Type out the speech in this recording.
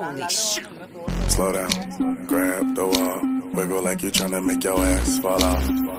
Slow down, grab the wall, wiggle like you're trying to make your ass fall off.